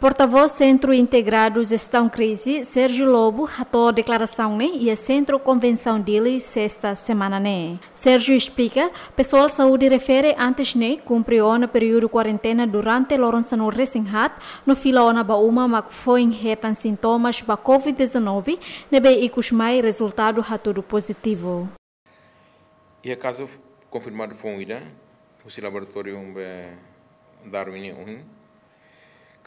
Porta-voz Centro Integrado Gestão Crise, Sérgio Lobo, ratou declaração né, e a centro convenção dele sexta semana né. Sérgio explica, pessoal de saúde refere antes né, cumpriu no período quarentena durante Lourenço no Resinhat, no fila ona ba uma mak foi retan sintomas ba COVID-19, nebe ikusmai resultado ratudo positivo. E a caso confirmado foi um ida, o laboratório um Darwin um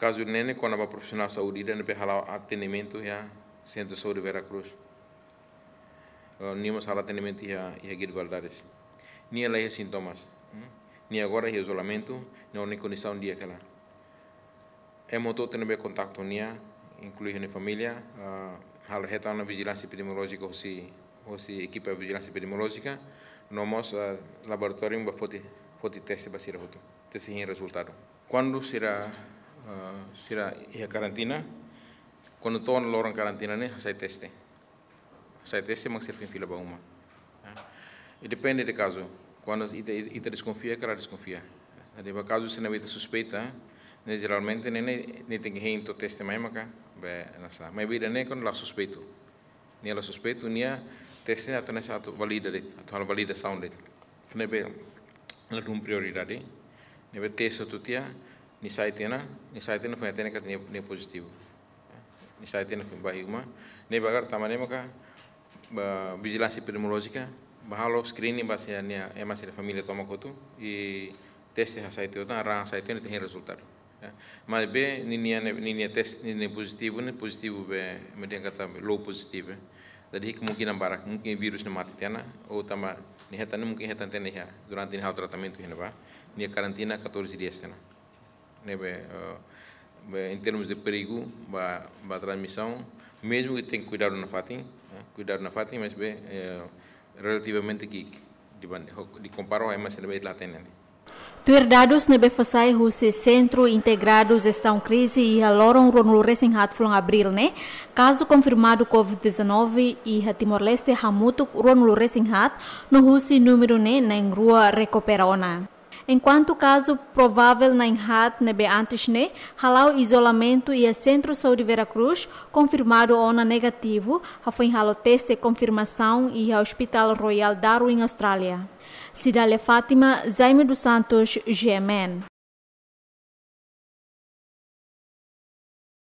Caso nene con la profesional saudita en pejalao atendimiento ya centro sobre Veracruz. Nimos al atendimiento ya uh, ya guardares. Ni ela sintomas. Ni agora é isolamento, não nem condição dia que lá. É motor ter contato nia, incluindo família, a reta na vigilância epidemiológica ou se ou se equipe de vigilância epidemiológica, nós uh, laboratório vai fazer fazer teste para ser outro, ter resultado. Quando será uh, sira ia karantina. Quando na lorong karantina ne sai teste. Sai teste mak serve fila ba uma. E depende do caso quando ita ita desconfia cara desconfia ade ba caso se na vita suspeita ne geralmente ne ne tem que to teste mai maka be nasa mai vida ne con la suspeito ne la suspeito nia teste atau nasa atau valida de atau valida sound ne be la dum prioridade ne be teste tutia nisaitina, nisaitina foi atene kat ne positivo. Nisaitina foi bahi uma, ne bagar tamane maka vigilância epidemiológica, bahalo screening basia ne é mais da família toma kotu i teste hasaite otan ran hasaite ne tem resultado. ma be ninia ninia test ninia positivo ne positivo be median kata low positive. Jadi kemungkinan barak mungkin virusnya mati tiana, o tambah nih hetan mungkin hetan tiana ya durante ini hal tratamento ini nih karantina 14 dias tiana. Em termos de perigo para a transmissão, mesmo que tenha cuidado na fatin, uh, cuidado na fatin, mas bem, uh, relativamente aqui, de, comparo a mais bem lá tem. Tuir dados nebe fosai husi centro integrados estão crise e a loron ronul recém hat flong abril né caso confirmado covid-19 e a Timor Leste hamutuk ronul recém hat no husi número né na rua recuperona enquanto caso provável na Inhat nebe antes ne, halau isolamento e a Centro Saúde Veracruz, confirmado ona negativo, a foi halo teste confirmação e a Hospital Royal Darwin, Austrália. Cidália Fátima, Jaime dos Santos, GMN.